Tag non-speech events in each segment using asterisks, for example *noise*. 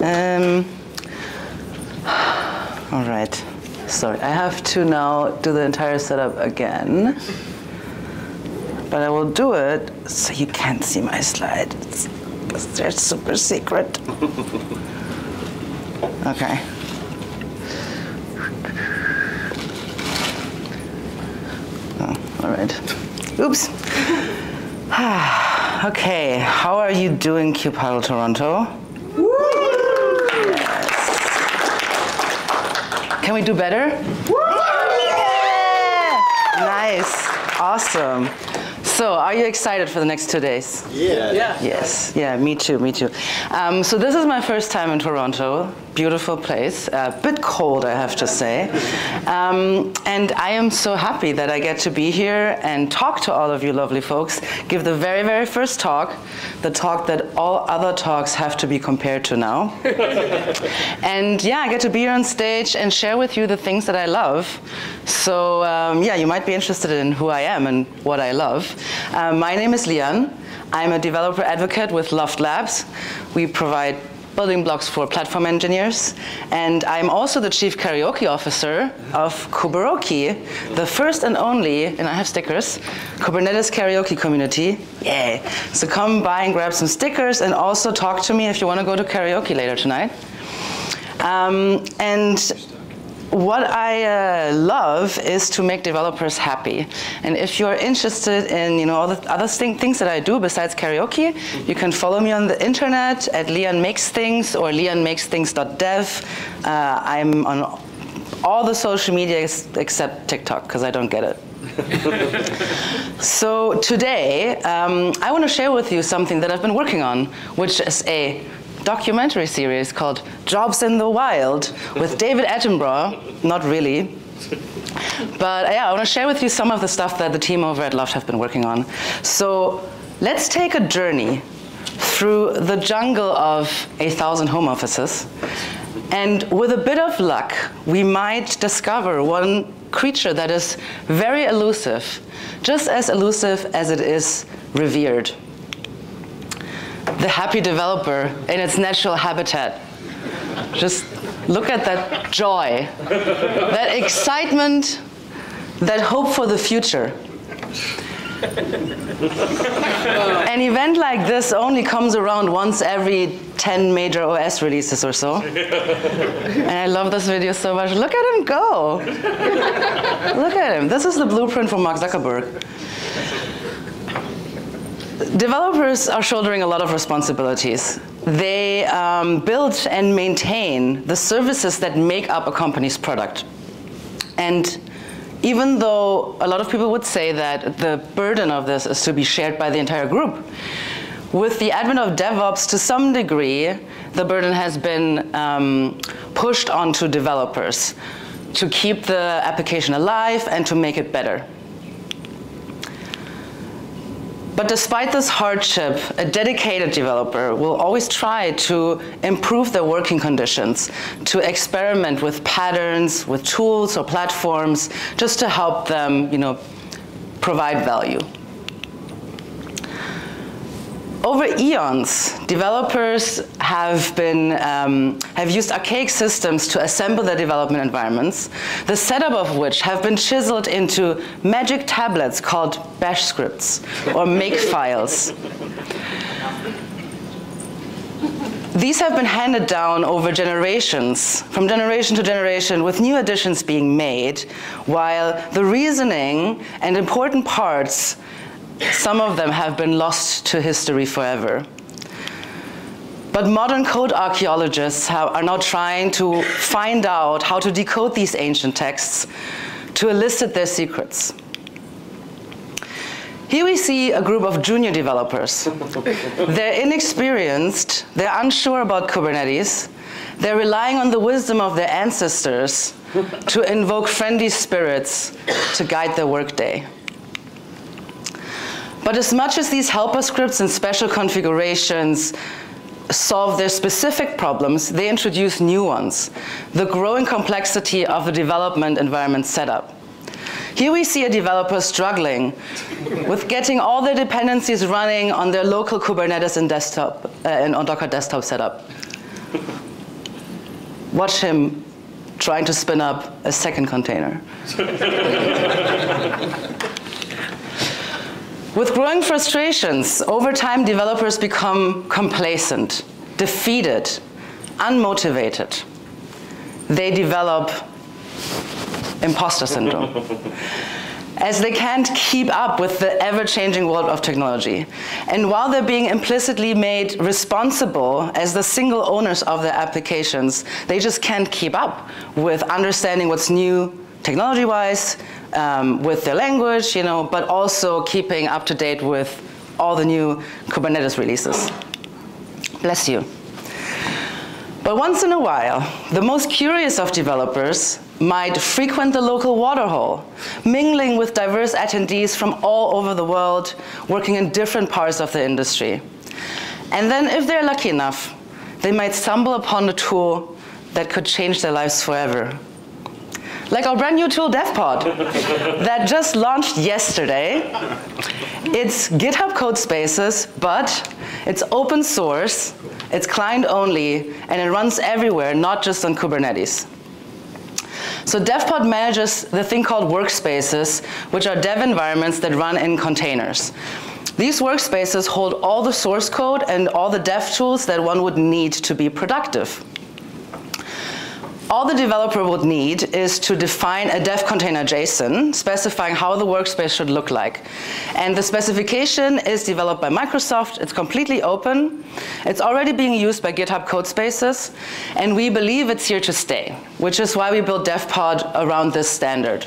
Um, all right. Sorry, I have to now do the entire setup again. But I will do it so you can't see my slides because they're super secret. *laughs* Okay. Oh, all right. Oops. *sighs* okay, how are you doing, KubeHuddle Toronto? Can we do better? Yeah! Nice. Awesome. So, are you excited for the next two days? Yeah. Yeah. Yes, yeah, me too, me too. Um, so this is my first time in Toronto. Beautiful place, a bit cold, I have to say. Um, and I am so happy that I get to be here and talk to all of you lovely folks, give the very, very first talk, the talk that all other talks have to be compared to now. *laughs* and yeah, I get to be here on stage and share with you the things that I love. So um, yeah, you might be interested in who I am and what I love. Um, my name is Lian. I'm a developer advocate with Loft Labs. We provide building blocks for platform engineers. And I'm also the chief karaoke officer of Kuberoke, the first and only, and I have stickers, Kubernetes karaoke community. Yay. So come by and grab some stickers and also talk to me if you want to go to karaoke later tonight. Um, and what I uh, love is to make developers happy. And if you're interested in you know all the other thing, things that I do besides karaoke, you can follow me on the internet at Lian Makes Things or lianmakesthings.dev. Uh, I'm on all the social media ex- except TikTok because I don't get it. *laughs* so today, um, I want to share with you something that I've been working on, which is a documentary series called Jobs in the Wild with *laughs* David Attenborough. Not really. But uh, yeah, I want to share with you some of the stuff that the team over at Loft have been working on. So let's take a journey through the jungle of a thousand home offices. And with a bit of luck, we might discover one creature that is very elusive, just as elusive as it is revered the happy developer in its natural habitat. Just look at that joy, that excitement, that hope for the future. An event like this only comes around once every 10 major OS releases or so. and I love this video so much. Look at him go. Look at him. This is the blueprint for Mark Zuckerberg developers are shouldering a lot of responsibilities. They um, build and maintain the services that make up a company's product. And even though a lot of people would say that the burden of this is to be shared by the entire group, with the advent of DevOps, to some degree, the burden has been um, pushed onto developers to keep the application alive and to make it better. But despite this hardship, a dedicated developer will always try to improve their working conditions, to experiment with patterns, with tools or platforms, just to help them, you know, provide value. Over eons, developers have been um, have used archaic systems to assemble their development environments, the setup of which have been chiseled into magic tablets called bash scripts or makefiles. These have been handed down over generations, from generation to generation, with new additions being made, while the reasoning and important parts some of them have been lost to history forever. But modern code archaeologists have, are now trying to find out how to decode these ancient texts to elicit their secrets. Here we see a group of junior developers. *laughs* they're inexperienced, they're unsure about Kubernetes, they're relying on the wisdom of their ancestors *laughs* to invoke friendly spirits to guide their workday. But as much as these helper scripts and special configurations solve their specific problems, they introduce new ones, the growing complexity of the development environment setup. Here we see a developer struggling with getting all their dependencies running on their local Kubernetes and desktop, uh, and on Docker desktop setup. Watch him trying to spin up a second container. *laughs* With growing frustrations, over time developers become complacent, defeated, unmotivated. They develop imposter syndrome *laughs* as they can't keep up with the ever-changing world of technology. And while they're being implicitly made responsible as the single owners of their applications, they just can't keep up with understanding what's new technology-wise, um, with their language, you know, but also keeping up to date with all the new Kubernetes releases. Bless you. But once in a while, the most curious of developers might frequent the local waterhole, mingling with diverse attendees from all over the world, working in different parts of the industry. And then, if they're lucky enough, they might stumble upon a tool that could change their lives forever. Like our brand new tool, DevPod, *laughs* that just launched yesterday. It's GitHub Codespaces, but it's open source, it's client only, and it runs everywhere, not just on Kubernetes. So DevPod manages the thing called workspaces, which are dev environments that run in containers. These workspaces hold all the source code and all the dev tools that one would need to be productive. All the developer would need is to define a dev container JSON, specifying how the workspace should look like. And the specification is developed by Microsoft. It's completely open. It's already being used by GitHub Codespaces, and we believe it's here to stay, which is why we built DevPod around this standard.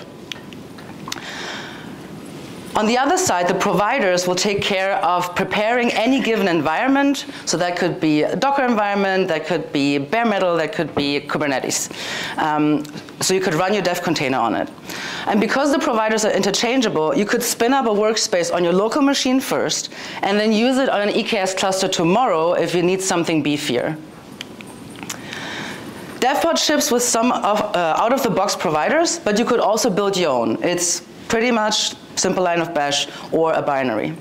On the other side, the providers will take care of preparing any given environment. So that could be a Docker environment, that could be bare metal, that could be Kubernetes. Um, so you could run your dev container on it. And because the providers are interchangeable, you could spin up a workspace on your local machine first, and then use it on an EKS cluster tomorrow if you need something beefier. DevPod ships with some of, uh, out-of-the-box providers, but you could also build your own. It's pretty much simple line of bash or a binary.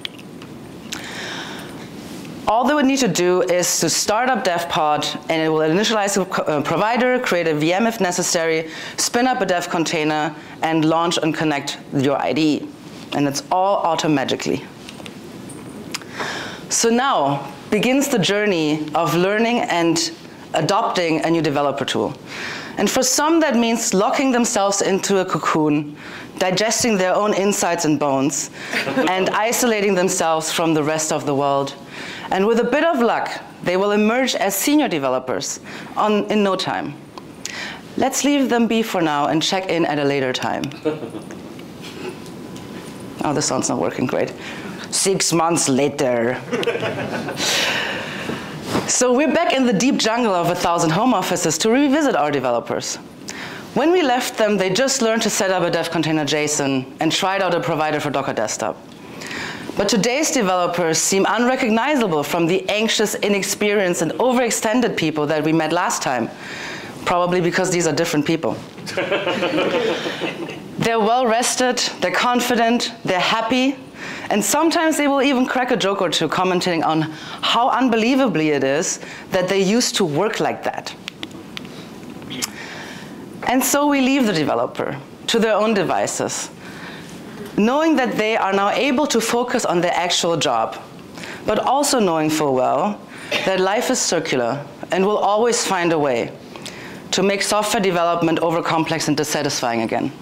All they would need to do is to start up DevPod, and it will initialize a uh, provider, create a VM if necessary, spin up a dev container, and launch and connect your IDE. And it's all automatically. So now begins the journey of learning and adopting a new developer tool. And for some, that means locking themselves into a cocoon, digesting their own insides and bones, *laughs* and isolating themselves from the rest of the world. And with a bit of luck, they will emerge as senior developers on, in no time. Let's leave them be for now and check in at a later time. *laughs* oh, the sound's not working great. Six months later. *laughs* so we're back in the deep jungle of a thousand home offices to revisit our developers. When we left them, they just learned to set up a dev container JSON and tried out a provider for Docker Desktop. But today's developers seem unrecognizable from the anxious, inexperienced, and overextended people that we met last time, probably because these are different people. *laughs* they're well rested, they're confident, they're happy, and sometimes they will even crack a joke or two commenting on how unbelievably it is that they used to work like that. And so we leave the developer to their own devices, knowing that they are now able to focus on their actual job, but also knowing full well that life is circular and will always find a way to make software development over complex and dissatisfying again.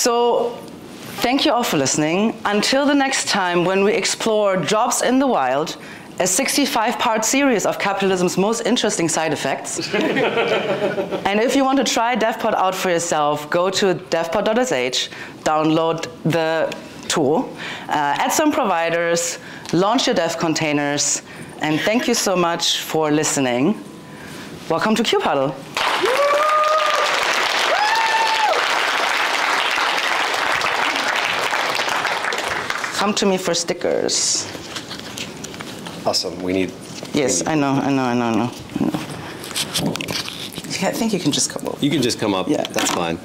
So thank you all for listening. Until the next time when we explore jobs in the wild a 65-part series of capitalism's most interesting side effects. *laughs* and if you want to try DevPod out for yourself, go to devpod.sh, download the tool, uh, add some providers, launch your dev containers, and thank you so much for listening. Welcome to KubeHuddle. Come to me for stickers. Awesome. We need. Yes, I know, I know, I know, I know. I know. I think you can just come up. You can just come up. Yeah. That's fine.